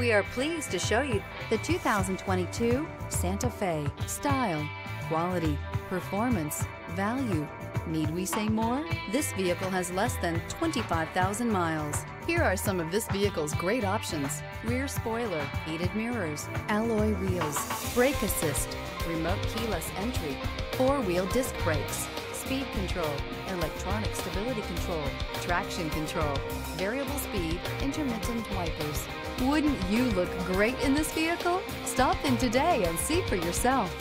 We are pleased to show you The 2022 Santa Fe. Style, quality, performance, value. Need we say more? This vehicle has less than 25,000 miles. Here are some of this vehicle's great options. Rear spoiler, heated mirrors, alloy wheels, brake assist, remote keyless entry, four-wheel disc brakes, speed control, electronic stability control, traction control, variable speed, intermittent wipers. Wouldn't you look great in this vehicle? Stop in today and see for yourself.